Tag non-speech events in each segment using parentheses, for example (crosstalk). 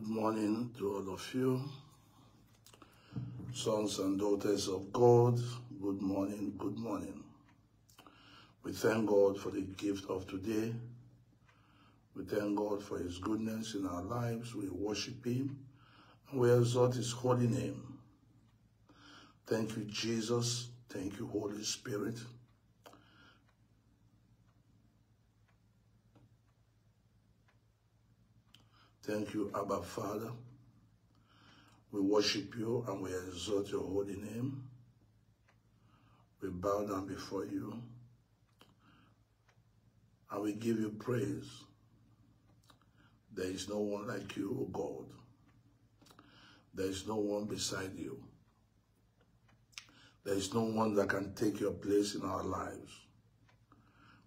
Good morning to all of you, sons and daughters of God. Good morning, good morning. We thank God for the gift of today. We thank God for his goodness in our lives. We worship him and we exalt his holy name. Thank you, Jesus. Thank you, Holy Spirit. Thank you, Abba Father. We worship you and we exalt your holy name. We bow down before you and we give you praise. There is no one like you, O God. There is no one beside you. There is no one that can take your place in our lives.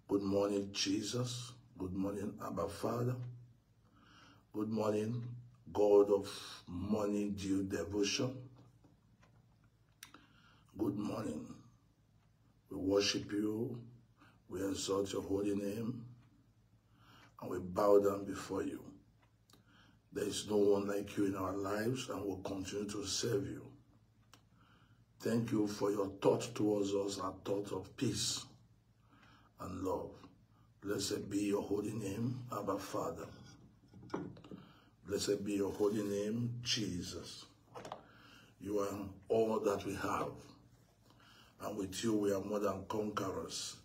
Good morning, Jesus. Good morning, Abba Father. Good morning, God of morning dew devotion. Good morning. We worship you. We exalt your holy name. And we bow down before you. There is no one like you in our lives and we'll continue to serve you. Thank you for your thought towards us, our thought of peace and love. Blessed be your holy name, Abba Father. Blessed be your holy name, Jesus. You are all that we have. And with you, we are more than conquerors.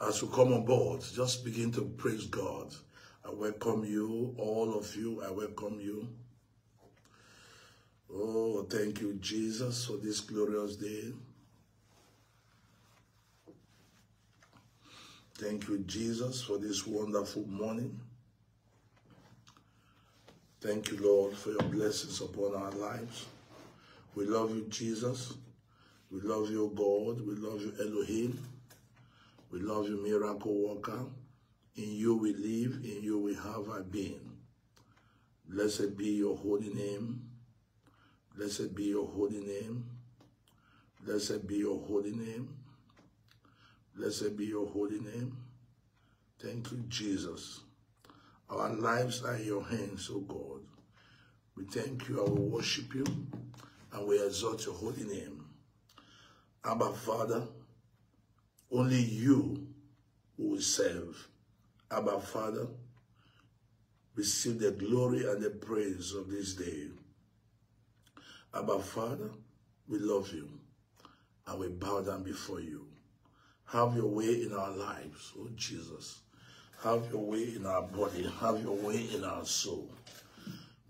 As you come on board, just begin to praise God. I welcome you, all of you, I welcome you. Oh, thank you, Jesus, for this glorious day. Thank you, Jesus, for this wonderful morning. Thank you, Lord, for your blessings upon our lives. We love you, Jesus. We love you, God. We love you, Elohim. We love you, miracle worker. In you we live, in you we have our being. Blessed be your holy name. Blessed be your holy name. Blessed be your holy name. Blessed be your holy name. Thank you, Jesus. Our lives are in your hands, O God. We thank you, I will worship you, and we exalt your holy name. Abba, Father, only you will serve. Abba, Father, receive the glory and the praise of this day. Abba, Father, we love you, and we bow down before you. Have your way in our lives, oh Jesus. Have your way in our body. Have your way in our soul.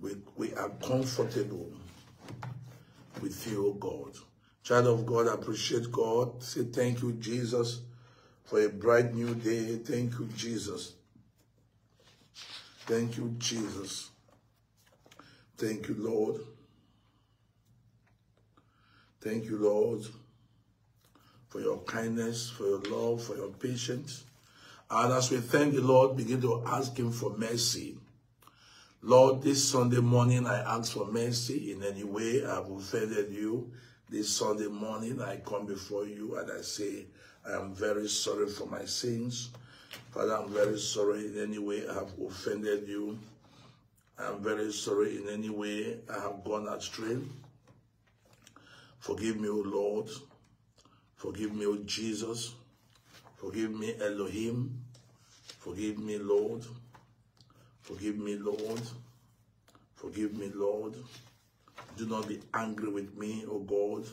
We, we are comfortable with you, God. Child of God, appreciate God. Say thank you, Jesus, for a bright new day. Thank you, Jesus. Thank you, Jesus. Thank you, Lord. Thank you, Lord, for your kindness, for your love, for your patience. And as we thank the Lord, begin to ask him for mercy. Lord, this Sunday morning, I ask for mercy in any way I've offended you. This Sunday morning, I come before you and I say, I am very sorry for my sins. Father, I'm very sorry in any way I have offended you. I'm very sorry in any way I have gone astray. Forgive me, O Lord. Forgive me, O Jesus. Forgive me, Elohim. Forgive me, Lord. Forgive me, Lord. Forgive me, Lord. Do not be angry with me, O God.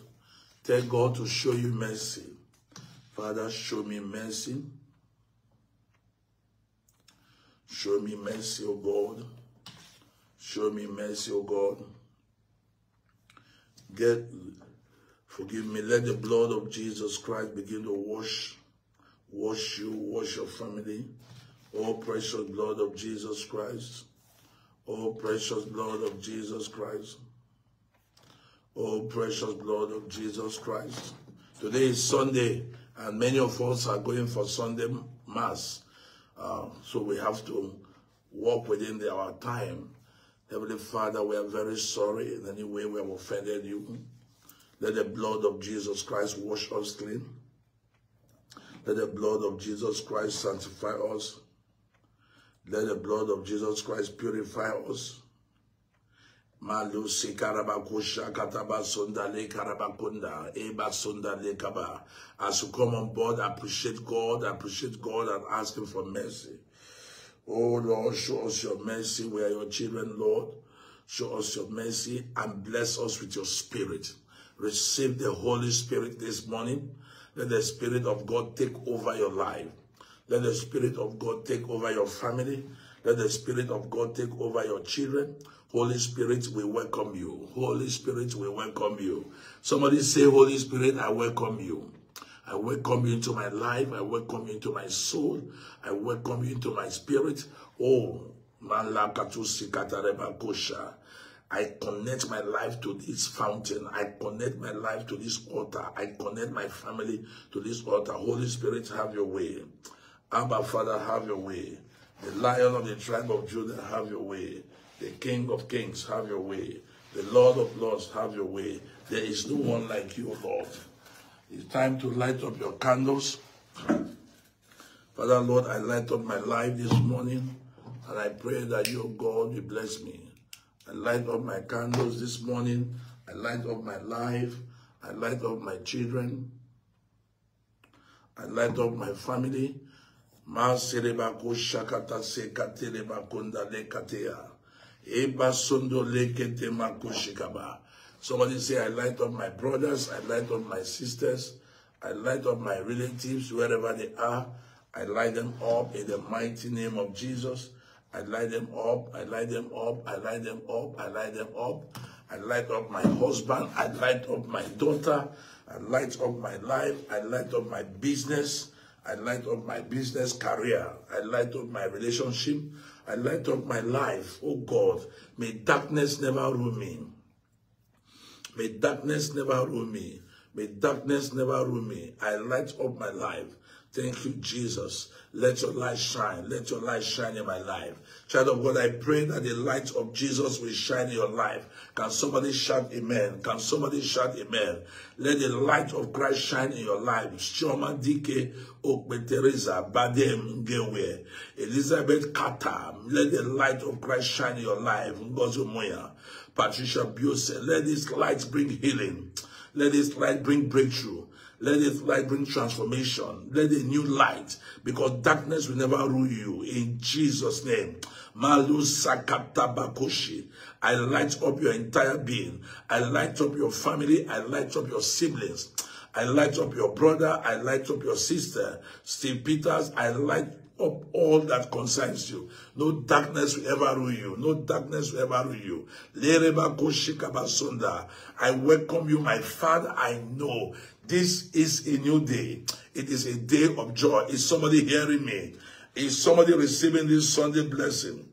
Tell God to show you mercy. Father, show me mercy. Show me mercy, O God. Show me mercy, O God. Get, forgive me. Let the blood of Jesus Christ begin to wash wash you, wash your family. Oh, precious blood of Jesus Christ. Oh, precious blood of Jesus Christ. Oh, precious blood of Jesus Christ. Today is Sunday, and many of us are going for Sunday Mass. Uh, so we have to walk within the, our time. Heavenly Father, we are very sorry in any way we have offended you. Let the blood of Jesus Christ wash us clean. Let the blood of Jesus Christ sanctify us. Let the blood of Jesus Christ purify us. Malusi karabakusha katabasunda le karabakunda eba sunda le kaba. As you come on board, appreciate God, appreciate God and ask Him for mercy. Oh Lord, show us your mercy. We are your children, Lord. Show us your mercy and bless us with your spirit. Receive the Holy Spirit this morning. Let the Spirit of God take over your life. Let the Spirit of God take over your family. Let the Spirit of God take over your children. Holy Spirit, we welcome you. Holy Spirit, we welcome you. Somebody say, Holy Spirit, I welcome you. I welcome you into my life. I welcome you into my soul. I welcome you into my spirit. Oh, I connect my life to this fountain. I connect my life to this altar. I connect my family to this altar. Holy Spirit, have your way. Abba, Father, have your way. The Lion of the tribe of Judah, have your way. The King of kings, have your way. The Lord of lords, have your way. There is no one like you, Lord. It's time to light up your candles. Father, Lord, I light up my life this morning, and I pray that your God will bless me. I light up my candles this morning. I light up my life. I light up my children. I light up my family. Somebody say, I light up my brothers, I light up my sisters, I light up my relatives, wherever they are. I light them up in the mighty name of Jesus. I light them up, I light them up, I light them up, I light them up. I light up my husband, I light up my daughter, I light up my life, I light up my business, I light up my business career, I light up my relationship, I light up my life. Oh God, may darkness never rule me. May darkness never rule me. May darkness never rule me. I light up my life. Thank you, Jesus. Let your light shine. Let your light shine in my life. Child of God, I pray that the light of Jesus will shine in your life. Can somebody shout amen? Can somebody shout amen? Let the light of Christ shine in your life. Shoma Dike Okbetereza Badem Ngewe. Elizabeth Kata. Let the light of Christ shine in your life. Ngozo. Patricia Biose. Let this light bring healing. Let this light bring breakthrough. Let this light bring transformation. Let a new light, because darkness will never rule you. In Jesus' name. I light up your entire being. I light up your family. I light up your siblings. I light up your brother. I light up your sister. Steve Peters. I light up all that concerns you. No darkness will ever rule you. No darkness will ever rule you. I welcome you, my Father. I know this is a new day. It is a day of joy. Is somebody hearing me? Is somebody receiving this Sunday blessing?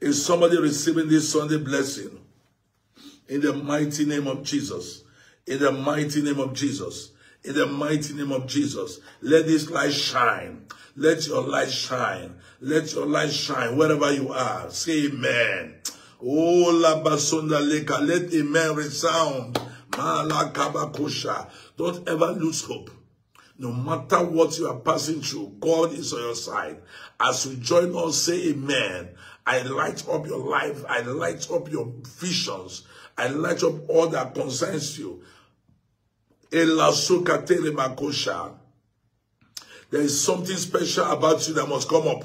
Is somebody receiving this Sunday blessing? In the mighty name of Jesus. In the mighty name of Jesus. In the mighty name of Jesus. Let this light shine. Let your light shine. Let your light shine wherever you are. Say amen. Oh, la basunda leka. Let amen resound. Don't ever lose hope. No matter what you are passing through, God is on your side. As you join us, say amen. I light up your life. I light up your visions. I light up all that concerns you. There is something special about you that must come up.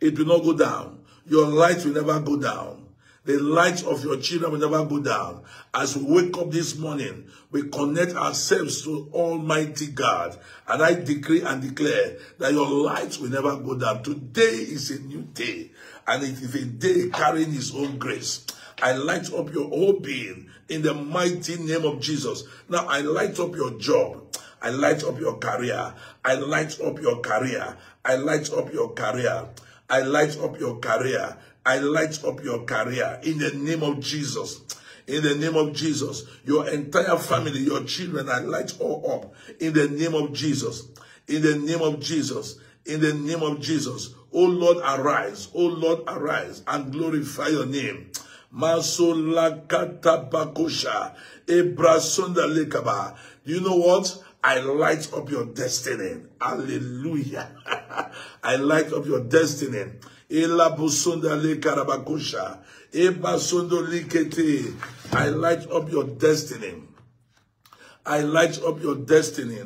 It will not go down. Your light will never go down. The light of your children will never go down. As we wake up this morning, we connect ourselves to Almighty God. And I decree and declare that your light will never go down. Today is a new day. And it is a day carrying his own grace. I light up your whole being in the mighty name of Jesus. Now I light up your job. I light up your career. I light up your career. I light up your career. I light up your career. I light up your career in the name of Jesus. In the name of Jesus. Your entire family, your children, I light all up in the name of Jesus. In the name of Jesus. In the name of Jesus. Oh Lord, arise. Oh Lord, arise and glorify your name. Masolakata bakosha. Ebrasonda lekaba. You know what? I light up your destiny. Hallelujah. (laughs) I light up your destiny. Busunda le. I light up your destiny. I light up your destiny.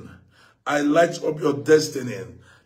I light up your destiny.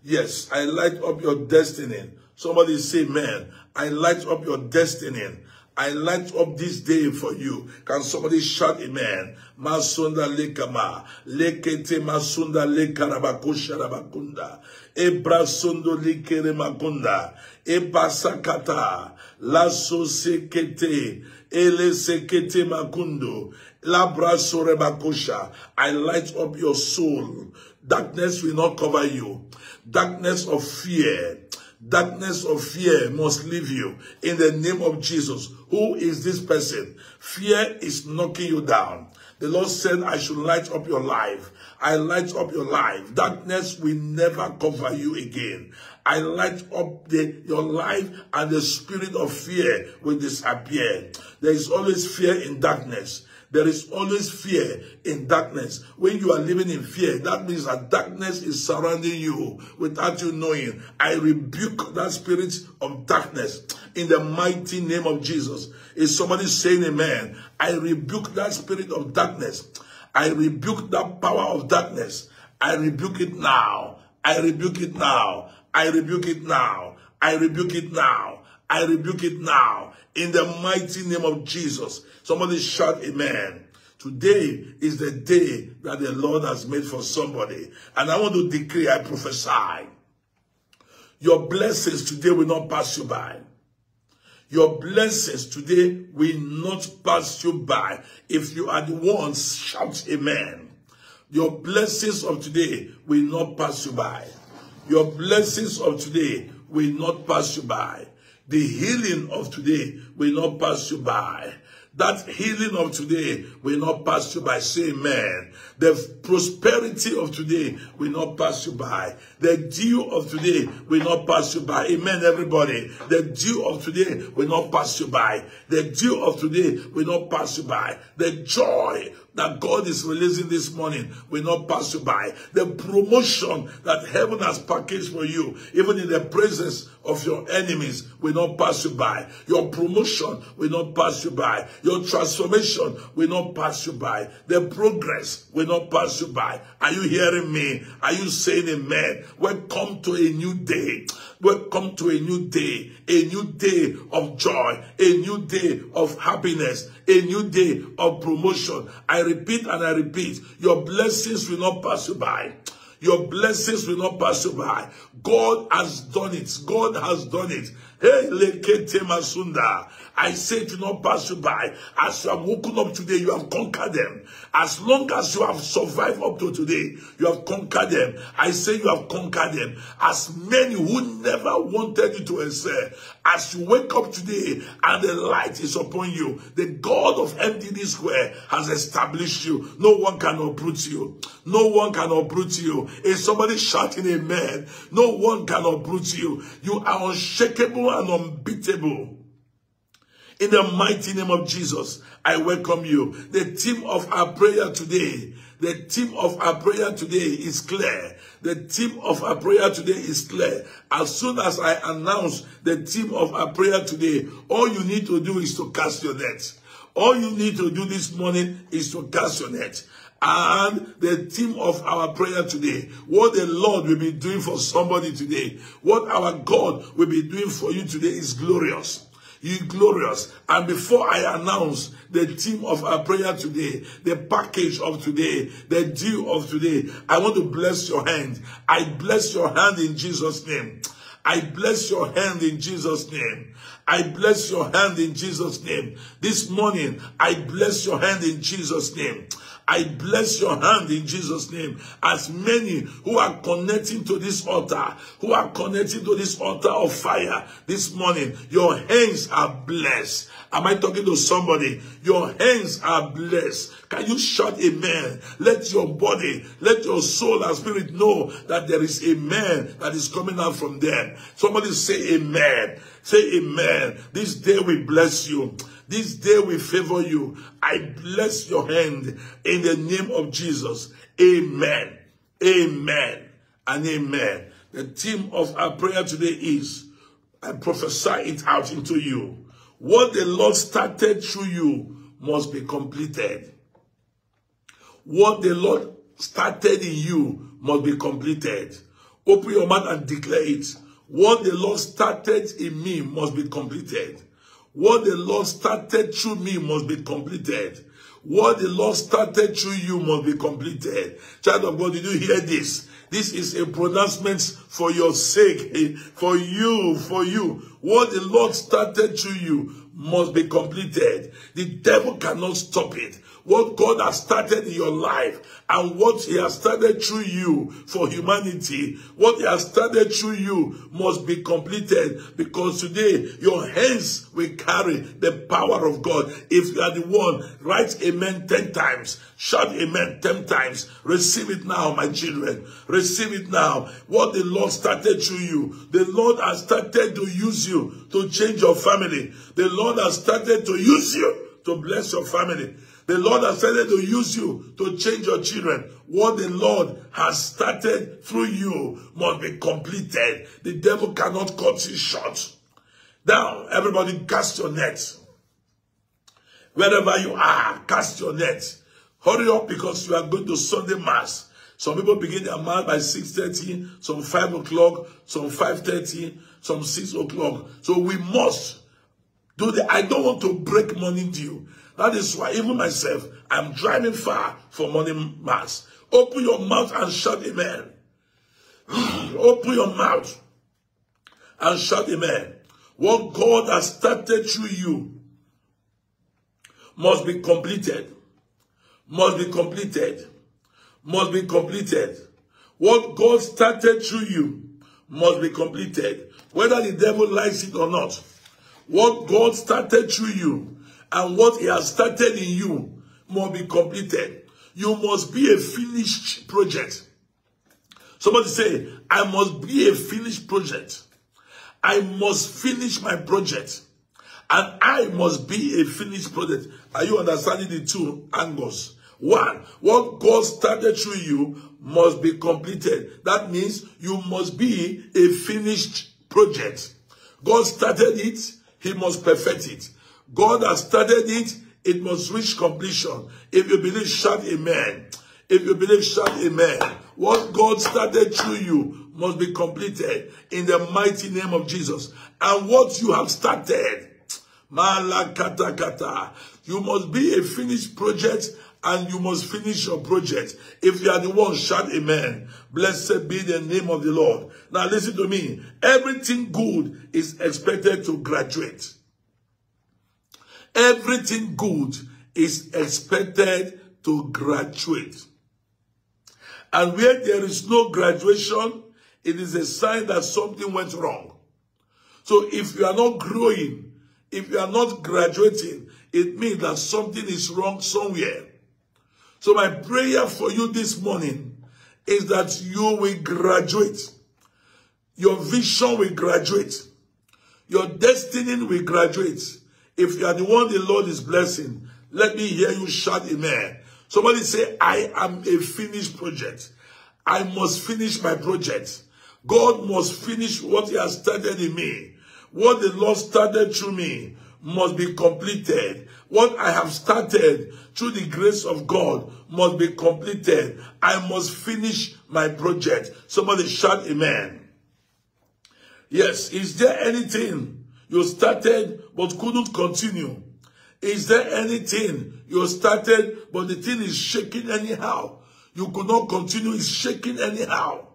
Yes, I light up your destiny. Somebody say, man, I light up your destiny. I light up this day for you. Can somebody shout amen? Masunda lekama. Lekete masunda lekarabakusha rabakunda. Ebra sundo likere makunda. Eba sakata. Laso sekete. Ele sekete makundo. Labra sorebakusha. I light up your soul. Darkness will not cover you. Darkness of fear Darkness of fear must leave you in the name of Jesus. Who is this person? Fear is knocking you down. The Lord said, I should light up your life. I light up your life. Darkness will never cover you again. I light up the, your life and the spirit of fear will disappear. There is always fear in darkness. There is always fear in darkness. When you are living in fear, that means that darkness is surrounding you without you knowing. I rebuke that spirit of darkness in the mighty name of Jesus. Is somebody saying amen? I rebuke that spirit of darkness. I rebuke that power of darkness. I rebuke it now. I rebuke it now. I rebuke it now. I rebuke it now. I rebuke it now. In the mighty name of Jesus. Somebody shout amen. Today is the day that the Lord has made for somebody. And I want to decree, I prophesy. Your blessings today will not pass you by. Your blessings today will not pass you by. If you are the ones, shout amen. Your blessings of today will not pass you by. Your blessings of today will not pass you by. The healing of today will not pass you by. That healing of today will not pass you by. Say amen. The prosperity of today will not pass you by. The dew of today will not pass you by. Amen, everybody. The dew of today will not pass you by. The dew of today will not pass you by. The joy that God is releasing this morning will not pass you by. The promotion that heaven has packaged for you, even in the presence of your enemies, will not pass you by. Your promotion will not pass you by. Your transformation will not pass you by. The progress will not pass you by. Are you hearing me? Are you saying amen? Welcome to a new day. Welcome to a new day. A new day of joy. A new day of happiness. A new day of promotion. I repeat and I repeat. Your blessings will not pass you by. Your blessings will not pass you by. God has done it. God has done it. Hey, lekete masunda. I say to not pass you by. As you have woken up today, you have conquered them. As long as you have survived up to today, you have conquered them. I say you have conquered them. As many who never wanted you to excel, as you wake up today and the light is upon you, the God of MDD Square has established you. No one can uproot you. No one can uproot you. Is somebody shouting amen? No one can uproot you. You are unshakable and unbeatable. In the mighty name of Jesus, I welcome you. The theme of our prayer today, the theme of our prayer today is clear. The theme of our prayer today is clear. As soon as I announce the theme of our prayer today, all you need to do is to cast your net. All you need to do this morning is to cast your net. And the theme of our prayer today, what the Lord will be doing for somebody today, what our God will be doing for you today is glorious you glorious. And before I announce the theme of our prayer today, the package of today, the deal of today, I want to bless your hand. I bless your hand in Jesus' name. I bless your hand in Jesus' name. I bless your hand in Jesus' name. This morning, I bless your hand in Jesus' name. I bless your hand in Jesus' name. As many who are connecting to this altar, who are connecting to this altar of fire this morning, your hands are blessed. Am I talking to somebody? Your hands are blessed. Can you shout amen? Let your body, let your soul and spirit know that there is a man that is coming out from them. Somebody say amen. Say amen. This day we bless you. This day we favor you. I bless your hand in the name of Jesus. Amen. Amen. And amen. The theme of our prayer today is, I prophesy it out into you. What the Lord started through you must be completed. What the Lord started in you must be completed. Open your mouth and declare it. What the Lord started in me must be completed. What the Lord started through me must be completed. What the Lord started through you must be completed. Child of God, did you hear this? This is a pronouncement for your sake, (laughs) for you, for you. What the Lord started through you must be completed. The devil cannot stop it what God has started in your life and what he has started through you for humanity, what he has started through you must be completed because today your hands will carry the power of God. If you are the one, write amen 10 times. Shout amen 10 times. Receive it now, my children. Receive it now. What the Lord started through you. The Lord has started to use you to change your family. The Lord has started to use you to bless your family. The Lord has started to use you to change your children. What the Lord has started through you must be completed. The devil cannot cut you short. Now, everybody cast your net. Wherever you are, cast your net. Hurry up because you are going to Sunday Mass. Some people begin their mass by 6.30, some 5 o'clock, some 5.30, some 6 o'clock. So we must do I don't want to break money due. That is why even myself, I'm driving far for morning mass. Open your mouth and shout amen. (sighs) Open your mouth and shout amen. What God has started through you must be completed. Must be completed. Must be completed. What God started through you must be completed. Whether the devil likes it or not. What God started through you and what he has started in you must be completed. You must be a finished project. Somebody say, I must be a finished project. I must finish my project. And I must be a finished project. Are you understanding the two angles? One, what God started through you must be completed. That means you must be a finished project. God started it, he must perfect it. God has started it, it must reach completion. If you believe, shout amen. If you believe, shout amen. What God started through you must be completed in the mighty name of Jesus. And what you have started, malakata kata, you must be a finished project and you must finish your project. If you are the one, shout amen. Blessed be the name of the Lord. Now listen to me. Everything good is expected to graduate. Everything good is expected to graduate. And where there is no graduation, it is a sign that something went wrong. So if you are not growing, if you are not graduating, it means that something is wrong somewhere. So my prayer for you this morning is that you will graduate. Your vision will graduate. Your destiny will graduate. If you are the one the Lord is blessing, let me hear you shout amen. Somebody say, I am a finished project. I must finish my project. God must finish what he has started in me. What the Lord started through me must be completed. What I have started through the grace of God must be completed. I must finish my project. Somebody shout amen. Yes, is there anything you started but couldn't continue? Is there anything you started but the thing is shaking anyhow? You could not continue, it's shaking anyhow.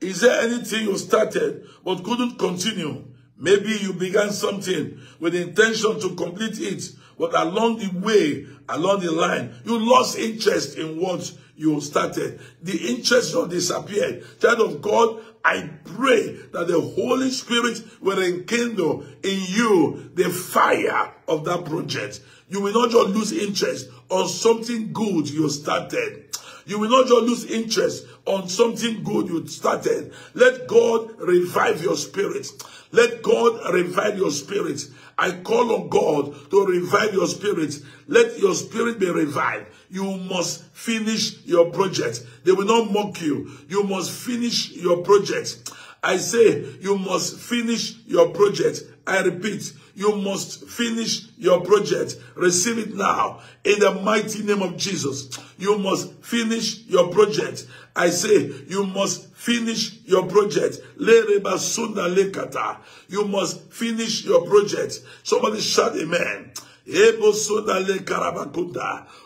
Is there anything you started but couldn't continue? Maybe you began something with the intention to complete it, but along the way, along the line, you lost interest in what you started. The interest will disappeared. Child of God, I pray that the Holy Spirit will enkindle in you the fire of that project. You will not just lose interest on something good you started. You will not just lose interest on something good you started. Let God revive your spirit. Let God revive your spirit. I call on God to revive your spirit. Let your spirit be revived. You must finish your project. They will not mock you. You must finish your project. I say you must finish your project. I repeat, you must finish your project. Receive it now in the mighty name of Jesus. You must finish your project. I say you must finish your project. You must finish your project. Somebody shout amen.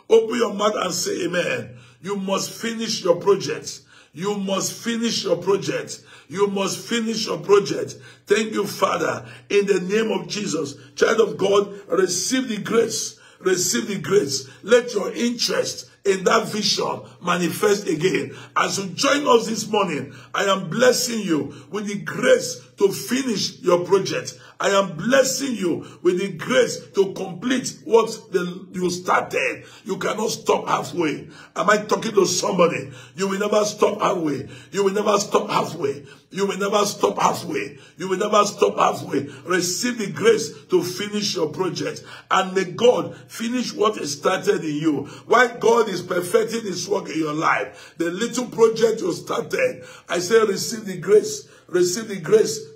Open your mouth and say amen. You must finish your project. You must finish your project. You must finish your project. Thank you, Father, in the name of Jesus. Child of God, receive the grace. Receive the grace. Let your interest in that vision manifest again. As you join us this morning, I am blessing you with the grace to finish your project. I am blessing you with the grace to complete what the, you started. You cannot stop halfway. Am I talking to somebody? You will never stop halfway. You will never stop halfway. You will never stop halfway. You will never stop halfway. Receive the grace to finish your project. And may God finish what is started in you. While God is perfecting his work in your life, the little project you started, I say receive the grace Receive the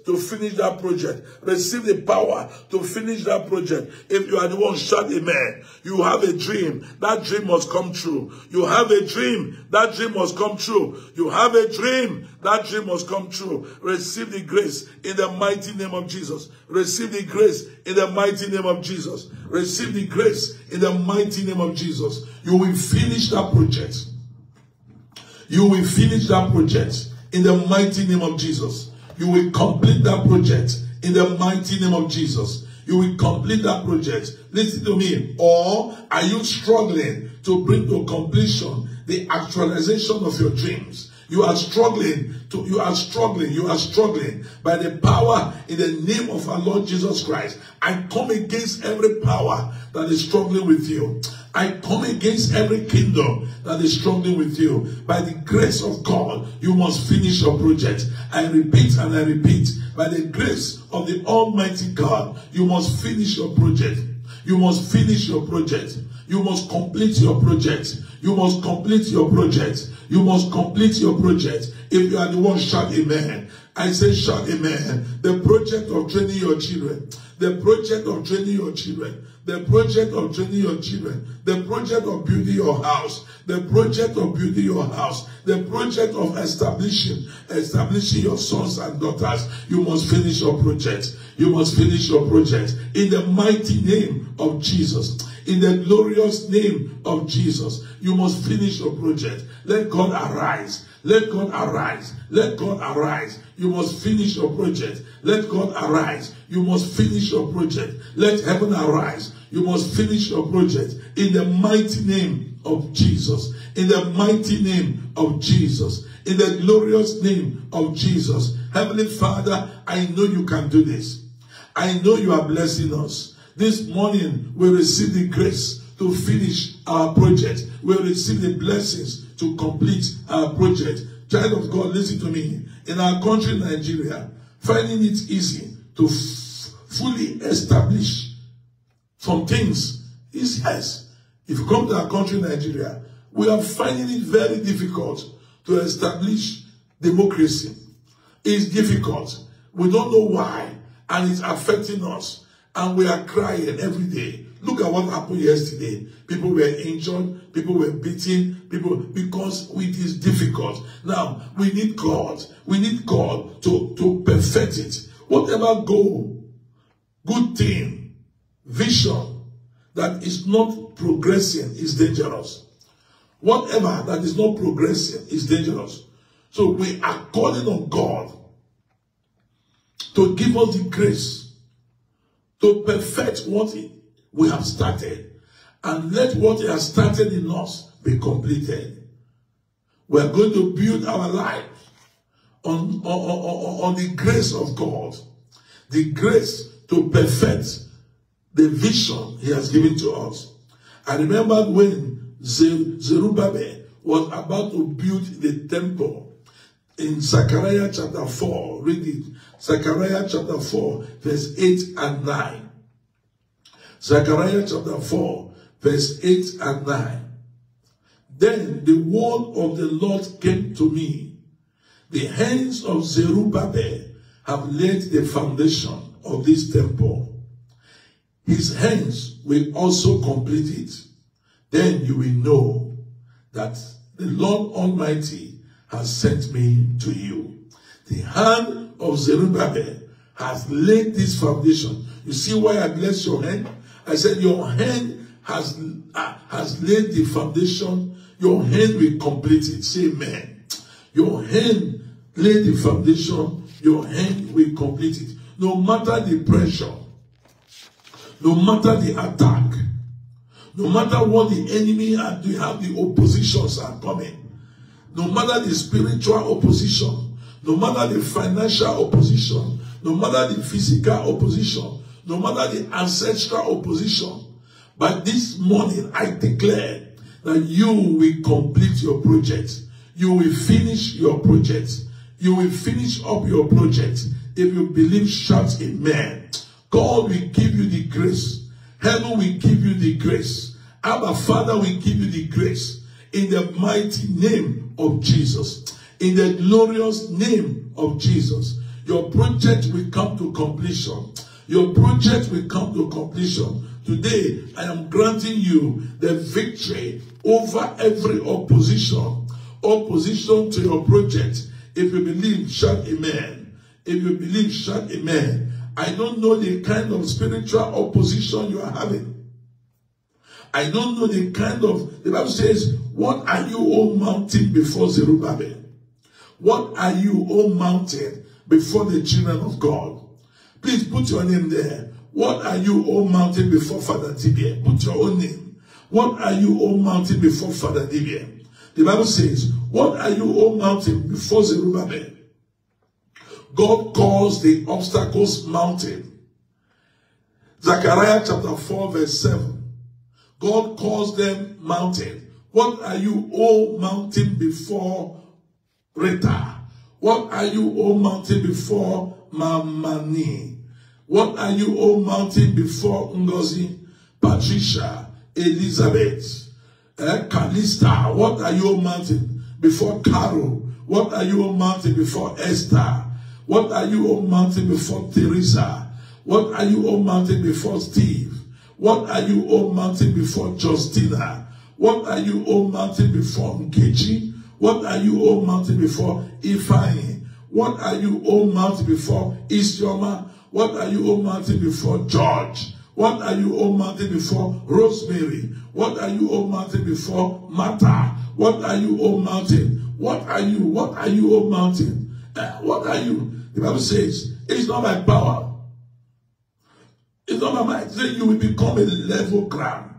to finish that project. Receive the power to finish that project. If you are the one, shout amen. You have a dream. That dream must come true. You have a dream. That dream must come true. You have a dream. That dream must come true. Receive the grace in the mighty name of Jesus. Receive the grace in the mighty name of Jesus. Receive the grace in the mighty name of Jesus. You will finish that project. You will finish that project in the mighty name of Jesus. You will complete that project in the mighty name of Jesus. You will complete that project. Listen to me. Or are you struggling to bring to completion the actualization of your dreams? You are struggling to, you are struggling, you are struggling by the power in the name of our Lord Jesus Christ. I come against every power that is struggling with you. I come against every kingdom that is struggling with you. By the grace of God, you must finish your project. I repeat and I repeat, by the grace of the Almighty God, you must finish your project. You must finish your project. You must complete your project. You must complete your project. You must complete your project. If you are the one, shout amen. I say shout amen. The project of training your children. The project of training your children the project of training your children, the project of building your house, the project of building your house, the project of establishing, establishing your sons and daughters. You must finish your project. You must finish your project in the mighty name of Jesus. In the glorious name of Jesus, you must finish your project. Let God arise. Let God arise. Let God arise. You must finish your project. Let God arise. You must finish your project. Let heaven arise. You must finish your project in the mighty name of Jesus. In the mighty name of Jesus. In the glorious name of Jesus. Heavenly Father, I know you can do this. I know you are blessing us. This morning, we receive the grace to finish our project. We receive the blessings to complete our project. Child of God, listen to me. In our country, Nigeria, finding it easy to fully establish some things is yes. If you come to our country, Nigeria, we are finding it very difficult to establish democracy. It's difficult. We don't know why, and it's affecting us. And we are crying every day. Look at what happened yesterday. People were injured, people were beaten, people because it is difficult. Now we need God. We need God to, to perfect it. Whatever goal, good thing, vision that is not progressing is dangerous. Whatever that is not progressing is dangerous. So we are calling on God to give us the grace to perfect what we have started and let what he has started in us be completed. We are going to build our life on, on, on, on the grace of God, the grace to perfect the vision he has given to us. I remember when Zerubbabel was about to build the temple in Zechariah chapter 4, read it. Zechariah chapter 4, verse 8 and 9. Zechariah chapter 4, verse 8 and 9. Then the word of the Lord came to me, The hands of Zerubbabel have laid the foundation of this temple. His hands will also complete it. Then you will know that the Lord Almighty has sent me to you. The hand of Zerubbabel has laid this foundation. You see why I bless your hand? I said your hand has, uh, has laid the foundation. Your hand will complete it. Say amen. Your hand laid the foundation. Your hand will complete it. No matter the pressure, no matter the attack, no matter what the enemy and have the oppositions are coming, no matter the spiritual opposition, no matter the financial opposition, no matter the physical opposition, no matter the ancestral opposition, but this morning I declare that you will complete your project. You will finish your project. You will finish up your project. If you believe, shout amen. God will give you the grace. Heaven will give you the grace. Our Father will give you the grace. In the mighty name of Jesus. In the glorious name of Jesus. Your project will come to completion. Your project will come to completion. Today, I am granting you the victory over every opposition. Opposition to your project. If you believe, shout amen. If you believe, shout amen. I don't know the kind of spiritual opposition you are having. I don't know the kind of, the Bible says, what are you, O mountain, before Zerubbabel? What are you, O mountain, before the children of God? Please put your name there. What are you, O mountain, before Father Dibie? Put your own name. What are you, O mountain, before Father Dibie? The Bible says, What are you, O mountain, before Zerubbabel? God calls the obstacles mountain. Zechariah chapter 4, verse 7. God calls them mountain. What are you, O mountain, before Reta? What are you, O mountain, before Mamani? What are you, O mountain, before Ngozi, Patricia, Elizabeth, eh, Calista? What are you, O mountain, before Carol? What are you, O mountain, before Esther? What are you, O mountain, before Teresa? What are you, O mountain, before Steve? What are you, O mountain, before Justina? What are you, O mountain, before Nkechi? What are you, O mountain, before Ifeanyi? What are you, O mountain, before Isioma? What are you, O mountain, before George? What are you, O mountain, before Rosemary? What are you, O mountain, before Martha? What are you, O mountain? What are you? What are you, O mountain? Uh, what are you? The Bible says, it's not by power. It's not by might. It you will become a level ground.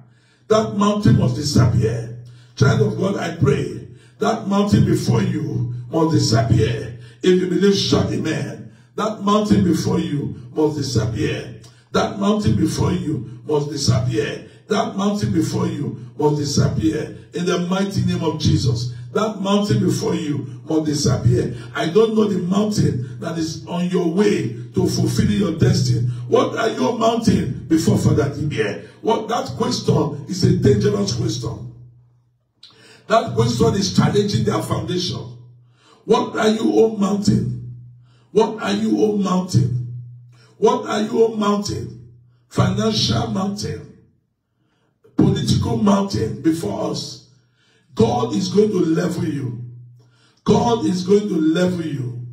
That mountain must disappear. Child of God, I pray. That mountain before you must disappear. If you believe, shout amen. That mountain before you must disappear. That mountain before you must disappear. That mountain before you must disappear. In the mighty name of Jesus. That mountain before you must disappear. I don't know the mountain that is on your way to fulfill your destiny. What are your mountain before Father Dibie? What that question is a dangerous question. That question is challenging their foundation. What are you, O mountain? What are you, O mountain? What are you, O mountain? Financial mountain. Political mountain before us. God is going to level you. God is going to level you.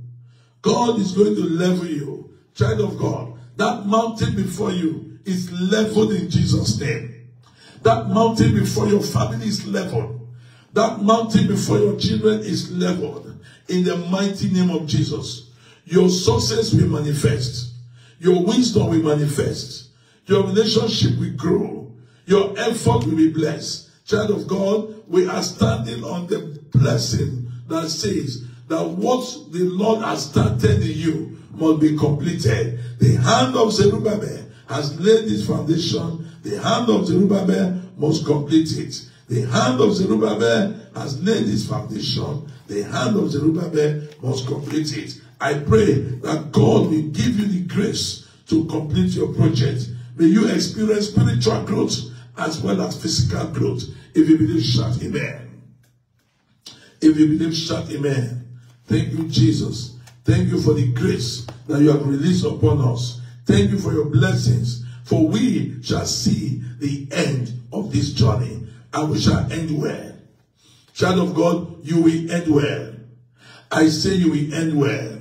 God is going to level you. Child of God, that mountain before you is leveled in Jesus' name. That mountain before your family is leveled. That mountain before your children is leveled in the mighty name of Jesus. Your success will manifest. Your wisdom will manifest. Your relationship will grow. Your effort will be blessed. Child of God, we are standing on the blessing that says that what the Lord has started in you must be completed. The hand of Zerubbabel has laid this foundation. The hand of Zerubbabel must complete it. The hand of Zerubbabel has laid this foundation. The hand of Zerubbabel must complete it. I pray that God will give you the grace to complete your project. May you experience spiritual growth as well as physical growth. If you believe, shout amen. If you believe, shout amen. Thank you, Jesus. Thank you for the grace that you have released upon us. Thank you for your blessings, for we shall see the end of this journey and we shall end well. Child of God, you will end well. I say you will end well.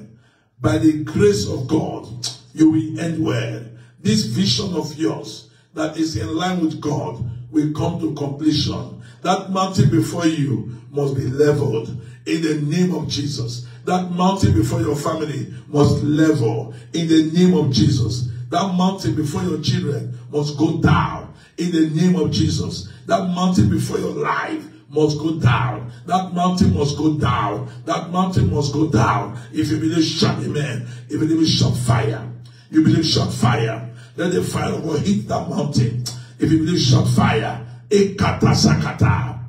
By the grace of God, you will end well. This vision of yours that is in line with God will come to completion. That mountain before you must be leveled in the name of Jesus. That mountain before your family must level in the name of Jesus. That mountain before your children must go down in the name of Jesus. That mountain before your life must go down. That mountain must go down. That mountain must go down. If you believe, shout amen. If you believe, shout fire. You believe, shout fire. Let the fire God hit that mountain. If you believe, shout fire. Ekata sakata.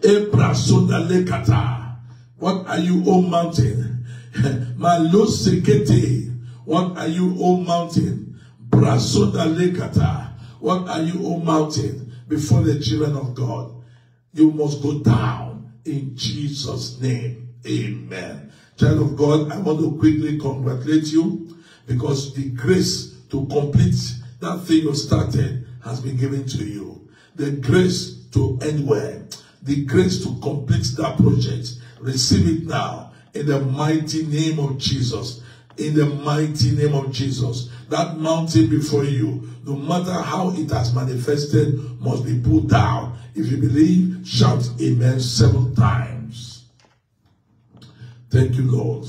Ebrasunda lekata. What are you, O mountain? (laughs) Malo. What are you, O mountain? Brasunda lekata. What are you, O mountain? Before the children of God. You must go down in Jesus' name. Amen. Child of God, I want to quickly congratulate you because the grace to complete that thing you started has been given to you. The grace to end well. The grace to complete that project. Receive it now in the mighty name of Jesus. In the mighty name of Jesus. That mountain before you, no matter how it has manifested, must be put down. If you believe, shout amen seven times. Thank you, Lord.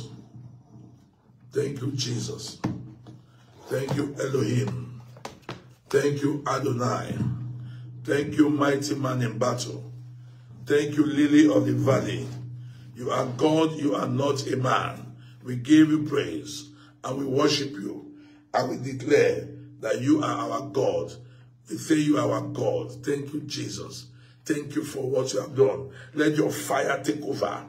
Thank you, Jesus. Thank you, Elohim. Thank you, Adonai. Thank you, mighty man in battle. Thank you, lily of the valley. You are God, you are not a man. We give you praise and we worship you. I will declare that you are our God. We say you are our God. Thank you, Jesus. Thank you for what you have done. Let your fire take over.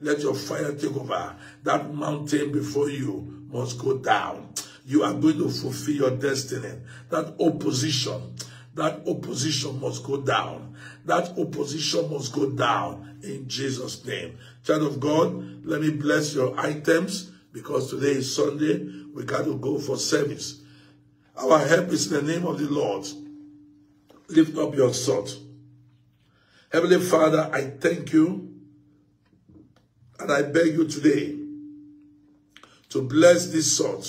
Let your fire take over. That mountain before you must go down. You are going to fulfill your destiny. That opposition, that opposition must go down. That opposition must go down in Jesus' name. Child of God, let me bless your items because today is Sunday. We got to go for service. Our help is in the name of the Lord. Lift up your sword. Heavenly Father, I thank you and I beg you today to bless this sword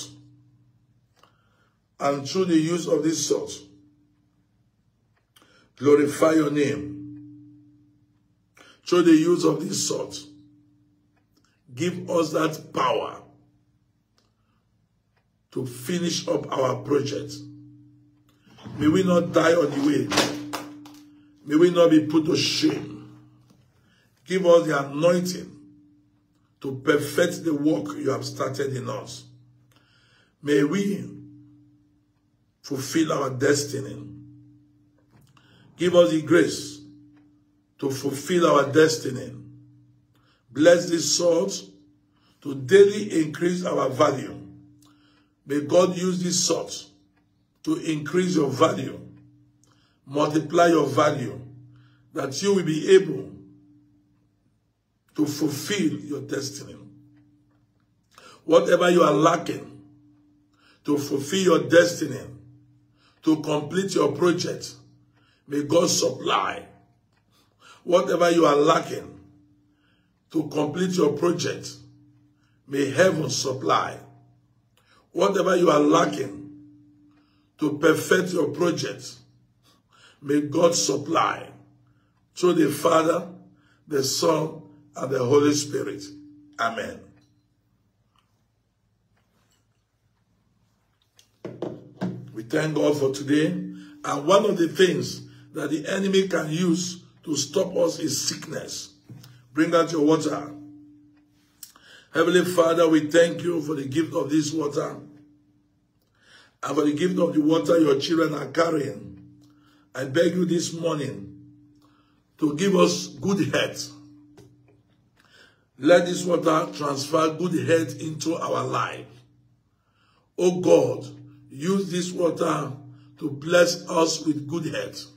and through the use of this sword, glorify your name. Through the use of this sword, give us that power to finish up our project. May we not die on the way. May we not be put to shame. Give us the anointing to perfect the work you have started in us. May we fulfill our destiny. Give us the grace to fulfill our destiny. Bless this sword to daily increase our value May God use this sword to increase your value, multiply your value, that you will be able to fulfill your destiny. Whatever you are lacking to fulfill your destiny, to complete your project, may God supply. Whatever you are lacking to complete your project, may heaven supply. Whatever you are lacking to perfect your project, may God supply through the Father, the Son, and the Holy Spirit. Amen. We thank God for today. And one of the things that the enemy can use to stop us is sickness. Bring out your water. Heavenly Father, we thank you for the gift of this water and for the gift of the water your children are carrying. I beg you this morning to give us good health. Let this water transfer good health into our life. Oh God, use this water to bless us with good health.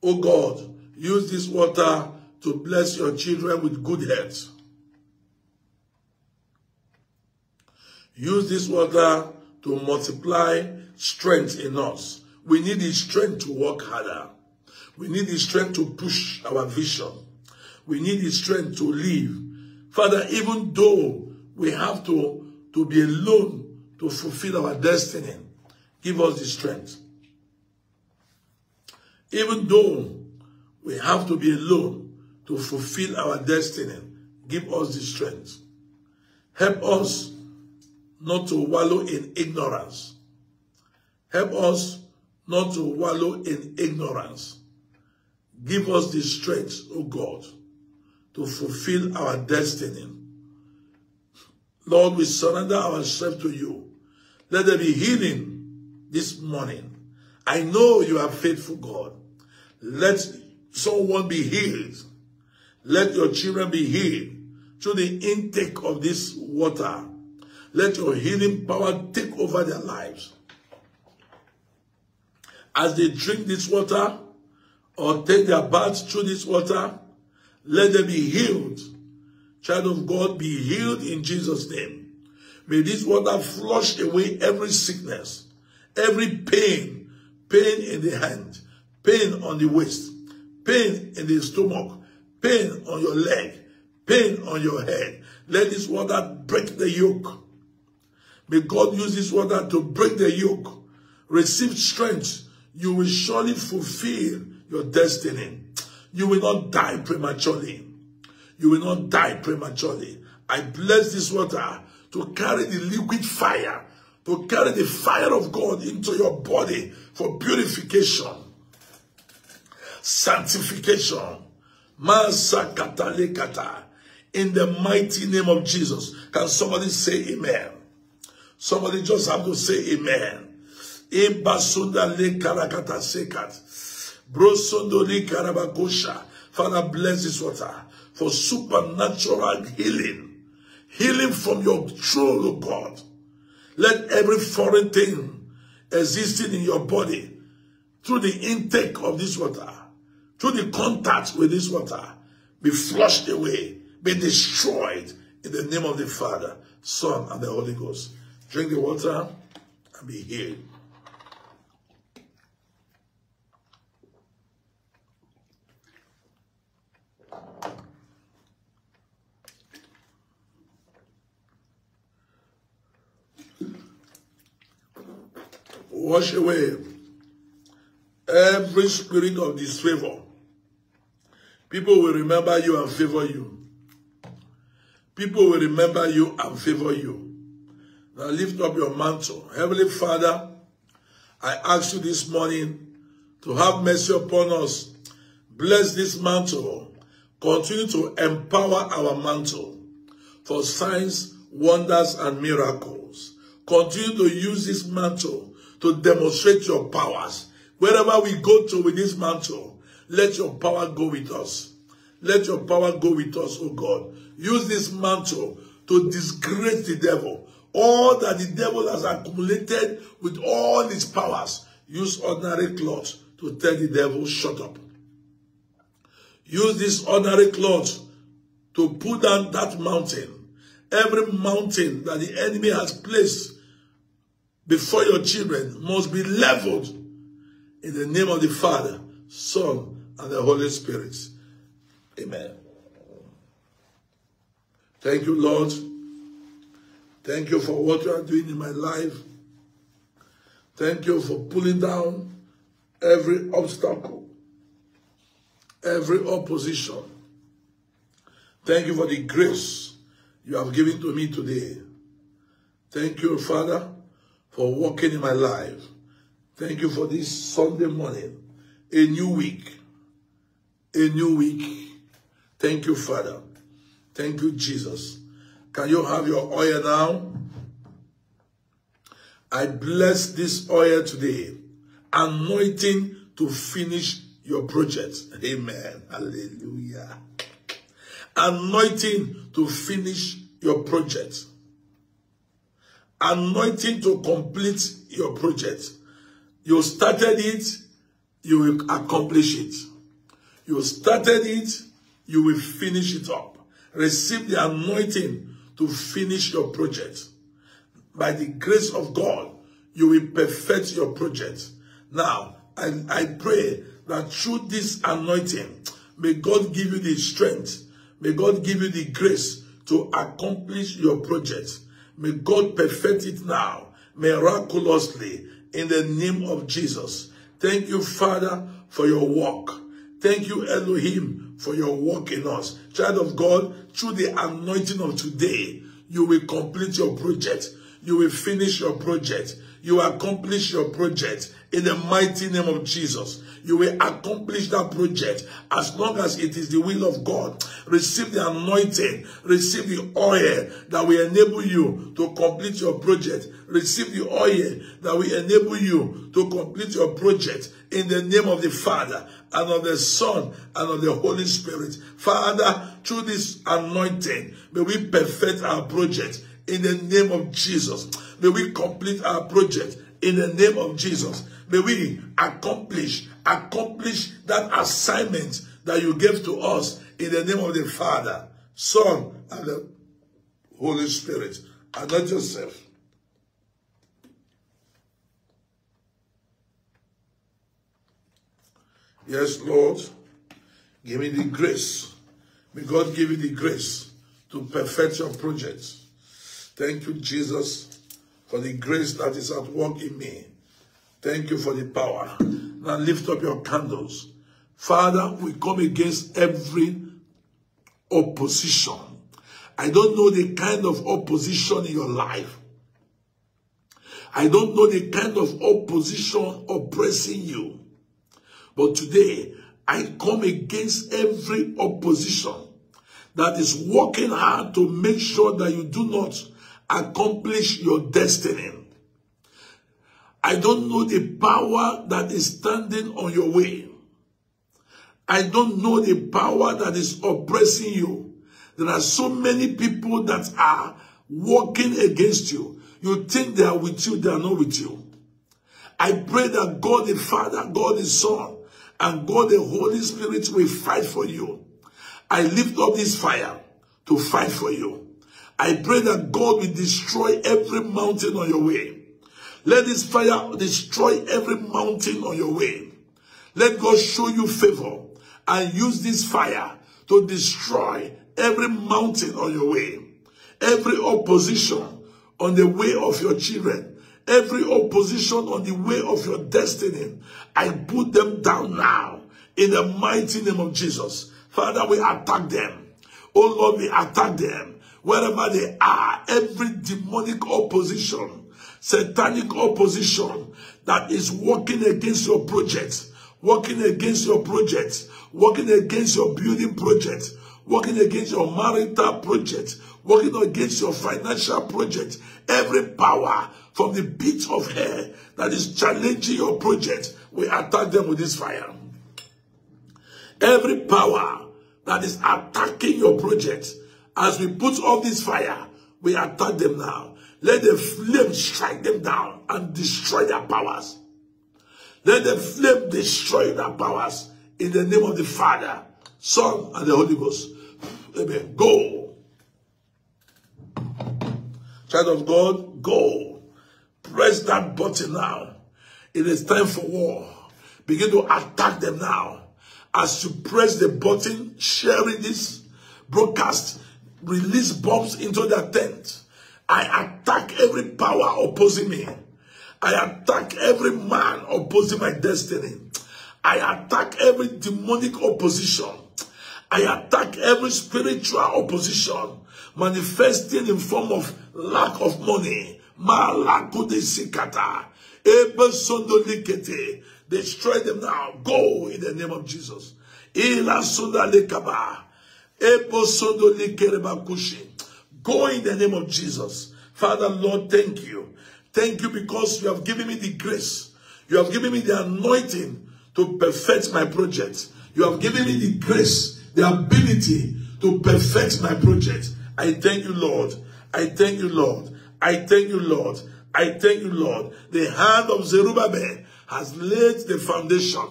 Oh God, use this water to bless your children with good health. Use this water to multiply strength in us. We need the strength to work harder. We need the strength to push our vision. We need the strength to live. Father, even though we have to, to be alone to fulfill our destiny, give us the strength. Even though we have to be alone to fulfill our destiny, give us the strength. Help us not to wallow in ignorance. Help us not to wallow in ignorance. Give us the strength, O oh God, to fulfill our destiny. Lord, we surrender ourselves to you. Let there be healing this morning. I know you are faithful, God. Let someone be healed. Let your children be healed through the intake of this water. Let your healing power take over their lives. As they drink this water or take their bath through this water, let them be healed. Child of God, be healed in Jesus' name. May this water flush away every sickness, every pain, pain in the hand, pain on the waist, pain in the stomach, pain on your leg, pain on your head. Let this water break the yoke. May God use this water to break the yoke. Receive strength. You will surely fulfill your destiny. You will not die prematurely. You will not die prematurely. I bless this water to carry the liquid fire, to carry the fire of God into your body for purification, sanctification. In the mighty name of Jesus. Can somebody say amen? Somebody just have to say amen. Father, bless this water for supernatural healing. Healing from your throne, O God. Let every foreign thing existing in your body through the intake of this water, through the contact with this water, be flushed away, be destroyed in the name of the Father, Son, and the Holy Ghost. Drink the water and be healed. Wash away every spirit of disfavor. People will remember you and favor you. People will remember you and favor you. Now lift up your mantle. Heavenly Father, I ask you this morning to have mercy upon us. Bless this mantle. Continue to empower our mantle for signs, wonders, and miracles. Continue to use this mantle to demonstrate your powers. Wherever we go to with this mantle, let your power go with us. Let your power go with us, oh God. Use this mantle to disgrace the devil, all that the devil has accumulated with all his powers, use ordinary cloth to tell the devil, shut up. Use this ordinary cloth to put down that mountain. Every mountain that the enemy has placed before your children must be leveled in the name of the Father, Son, and the Holy Spirit. Amen. Thank you, Lord. Thank you for what you are doing in my life. Thank you for pulling down every obstacle, every opposition. Thank you for the grace you have given to me today. Thank you, Father, for walking in my life. Thank you for this Sunday morning, a new week, a new week. Thank you, Father. Thank you, Jesus. Can you have your oil now? I bless this oil today, anointing to finish your project. Amen. Hallelujah. Anointing to finish your project. Anointing to complete your project. You started it, you will accomplish it. You started it, you will finish it up. Receive the anointing to finish your project. By the grace of God, you will perfect your project. Now, I, I pray that through this anointing, may God give you the strength, may God give you the grace to accomplish your project. May God perfect it now, miraculously, in the name of Jesus. Thank you, Father, for your work. Thank you, Elohim, for your work in us. Child of God, through the anointing of today, you will complete your project. You will finish your project. You will accomplish your project in the mighty name of Jesus. You will accomplish that project as long as it is the will of God. Receive the anointing, receive the oil that will enable you to complete your project. Receive the oil that will enable you to complete your project in the name of the Father and of the Son and of the Holy Spirit. Father, through this anointing, may we perfect our project in the name of Jesus. May we complete our project in the name of Jesus. May we accomplish, accomplish that assignment that you gave to us in the name of the Father, Son, and the Holy Spirit, and not yourself. Yes, Lord, give me the grace. May God give you the grace to perfect your projects. Thank you, Jesus, for the grace that is at work in me. Thank you for the power. Now lift up your candles. Father, we come against every opposition. I don't know the kind of opposition in your life. I don't know the kind of opposition oppressing you. But today, I come against every opposition that is working hard to make sure that you do not accomplish your destiny. I don't know the power that is standing on your way. I don't know the power that is oppressing you. There are so many people that are working against you. You think they are with you, they are not with you. I pray that God the Father, God the Son, and God the Holy Spirit will fight for you. I lift up this fire to fight for you. I pray that God will destroy every mountain on your way. Let this fire destroy every mountain on your way. Let God show you favor and use this fire to destroy every mountain on your way. Every opposition on the way of your children. Every opposition on the way of your destiny. I put them down now in the mighty name of Jesus. Father, we attack them. Oh Lord, we attack them. Wherever they are, every demonic opposition satanic opposition that is working against your project, working against your project, working against your building project, working against your marital project, working against your financial project, every power from the pit of hell that is challenging your project, we attack them with this fire. Every power that is attacking your project, as we put off this fire, we attack them now. Let the flame strike them down and destroy their powers. Let the flame destroy their powers in the name of the Father, Son, and the Holy Ghost. Amen. Go. Child of God, go. Press that button now. It is time for war. Begin to attack them now. As you press the button, sharing this broadcast, release bombs into their tent. I attack every power opposing me. I attack every man opposing my destiny. I attack every demonic opposition. I attack every spiritual opposition manifesting in form of lack of money. Destroy them now. Go in the name of Jesus. Go in the name of Jesus. Father, Lord, thank you. Thank you because you have given me the grace. You have given me the anointing to perfect my project. You have given me the grace, the ability to perfect my project. I thank you, Lord. I thank you, Lord. I thank you, Lord. I thank you, Lord. The hand of Zerubbabel has laid the foundation,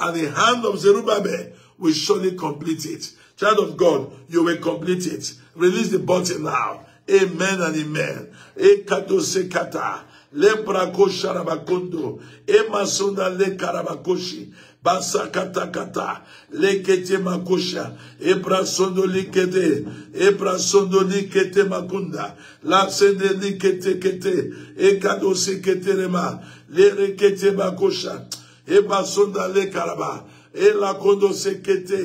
and the hand of Zerubbabel will surely complete it. Child of God, you will complete it. Release the button now. Amen and amen. Ekato sekata. Lebrako sharabakondo. Emasunda le karabakoshi. basakatakata lekete makosha ebrasondo likete ebrasondo likete makunda lasende likete kete ekadosi keterema lerekete makosha ebasonda lekalaba elakondo sekete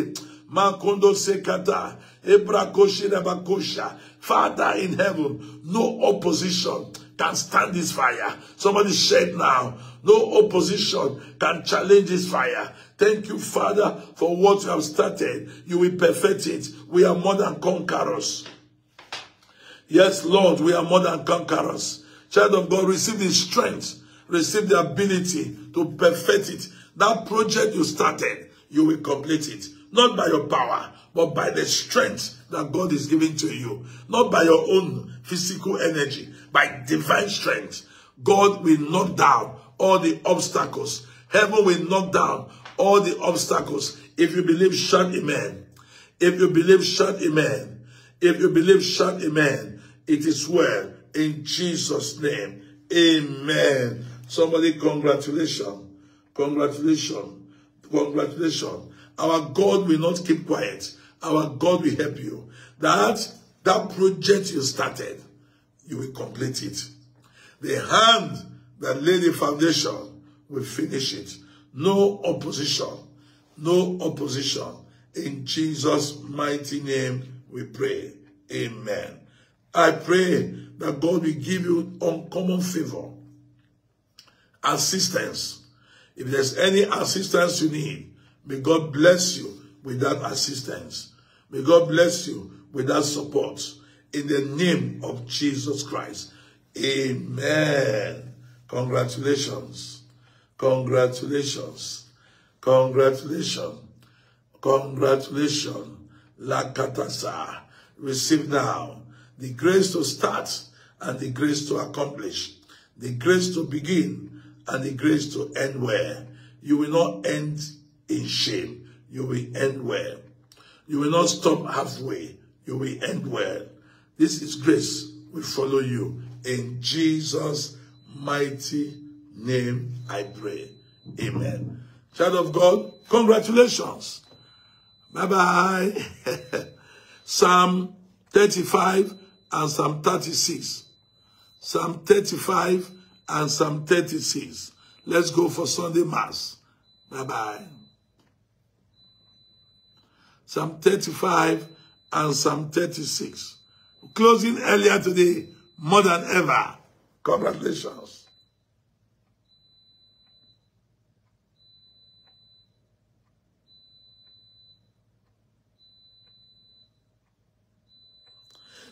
makondo sekata ebrakoshi na bakosha. Father in heaven no opposition. Can stand this fire. Somebody said now, no opposition can challenge this fire. Thank you, Father, for what you have started. You will perfect it. We are more than conquerors. Yes, Lord, we are more than conquerors. Child of God, receive the strength, receive the ability to perfect it. That project you started, you will complete it. Not by your power, but by the strength that God is giving to you. Not by your own physical energy, by divine strength. God will knock down all the obstacles. Heaven will knock down all the obstacles. If you believe, shout amen. If you believe, shout amen. If you believe, shout amen. It is well in Jesus' name. Amen. Somebody, congratulations. Congratulations. Congratulations. Our God will not keep quiet. Our God will help you. That, that project you started, you will complete it. The hand that laid the foundation will finish it. No opposition. No opposition. In Jesus' mighty name we pray. Amen. I pray that God will give you uncommon favor, assistance. If there's any assistance you need, may God bless you with that assistance. May God bless you with that support. In the name of Jesus Christ. Amen. Congratulations. Congratulations. Congratulations. Congratulations. Lakatasa. Receive now the grace to start and the grace to accomplish. The grace to begin and the grace to end well. You will not end in shame. You will end well. You will not stop halfway. You will end well. This is grace will follow you. In Jesus' mighty name I pray. Amen. Child of God, congratulations. Bye-bye. (laughs) Psalm 35 and Psalm 36. Psalm 35 and Psalm 36. Let's go for Sunday Mass. Bye-bye. Psalm 35 and Psalm 36. Closing earlier today, more than ever. Congratulations.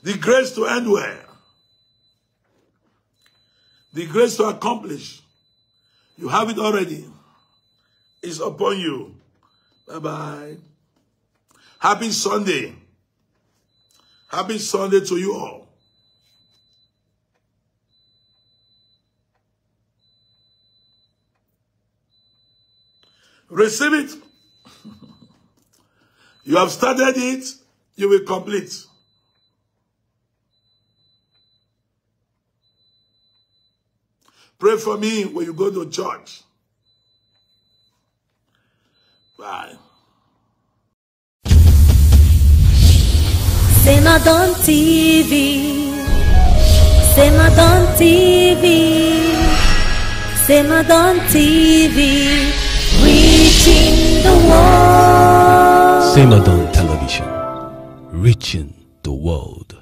The grace to end well. The grace to accomplish. You have it already. It's upon you. Bye-bye. Happy Sunday. Happy Sunday to you all. Receive it. you have started it, you will complete. Pray for me when you go to church. Bye. Cemadon TV. Cemadon TV. Cemadon TV. Reaching the world. Cemadon Television, reaching the world.